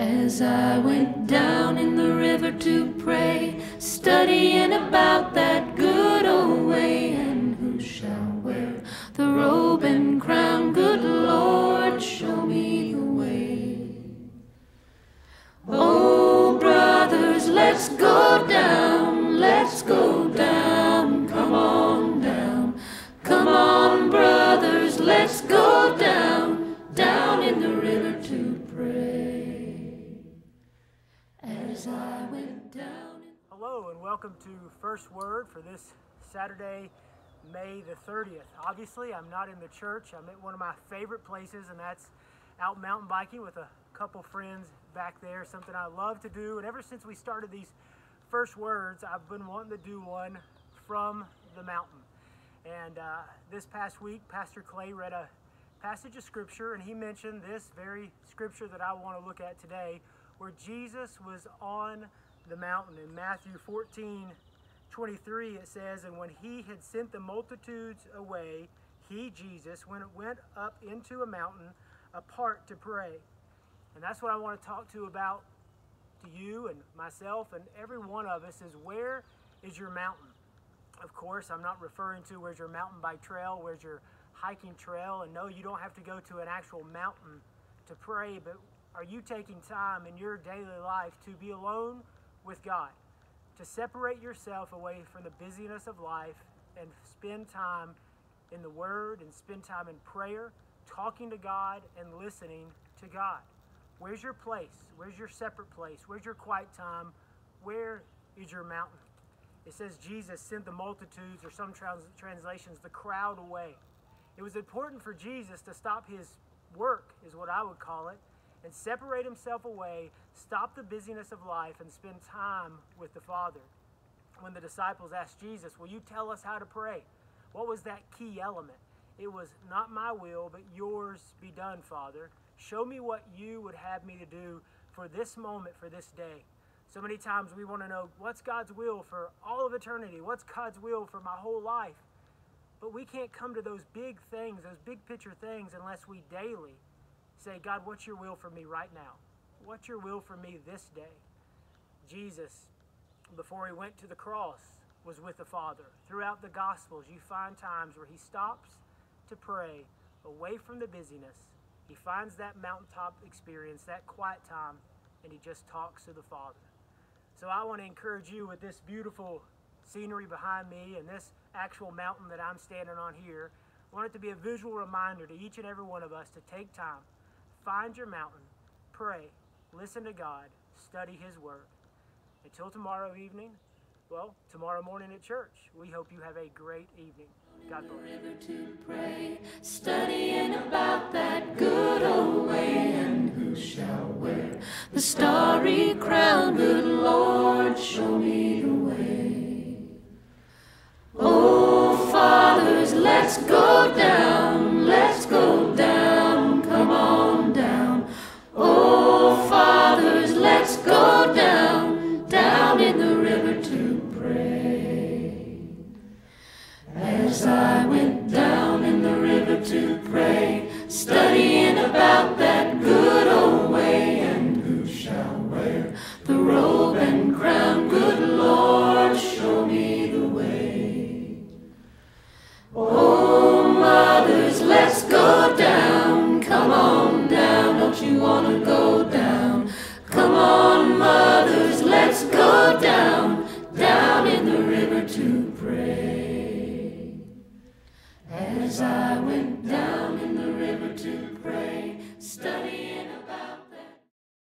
As I went down in the river to pray, studying about that good old way, and who shall wear the robe and crown? Good Lord, show me the way. Oh, brothers, let's go Hello and welcome to First Word for this Saturday, May the 30th. Obviously, I'm not in the church. I'm at one of my favorite places, and that's out mountain biking with a couple friends back there. Something I love to do, and ever since we started these First Words, I've been wanting to do one from the mountain. And uh, this past week, Pastor Clay read a passage of scripture, and he mentioned this very scripture that I want to look at today, where Jesus was on the mountain. In Matthew 14 23, it says, And when he had sent the multitudes away, he, Jesus, went, went up into a mountain apart to pray. And that's what I want to talk to about to you and myself and every one of us is where is your mountain? Of course, I'm not referring to where's your mountain bike trail, where's your hiking trail, and no, you don't have to go to an actual mountain to pray, but are you taking time in your daily life to be alone with God? To separate yourself away from the busyness of life and spend time in the Word and spend time in prayer, talking to God and listening to God? Where's your place? Where's your separate place? Where's your quiet time? Where is your mountain? It says Jesus sent the multitudes, or some trans- translations, the crowd away. It was important for Jesus to stop his work, is what I would call it, and separate himself away, stop the busyness of life, and spend time with the Father. When the disciples asked Jesus, Will you tell us how to pray? What was that key element? It was not my will, but yours be done, Father. Show me what you would have me to do for this moment, for this day. So many times we want to know what's God's will for all of eternity? What's God's will for my whole life? But we can't come to those big things, those big picture things, unless we daily say, God, what's your will for me right now? What's your will for me this day? Jesus, before he went to the cross, was with the Father. Throughout the Gospels, you find times where he stops to pray away from the busyness. He finds that mountaintop experience, that quiet time, and he just talks to the Father. So I want to encourage you with this beautiful scenery behind me and this actual mountain that I'm standing on here. I want it to be a visual reminder to each and every one of us to take time, find your mountain, pray, listen to God, study His Word. Until tomorrow evening, well, tomorrow morning at church, we hope you have a great evening. God bless. to pray, studying about that good old way, and who shall wear the starry crown? Good Lord, show me the way. Oh, fathers, let's go down, the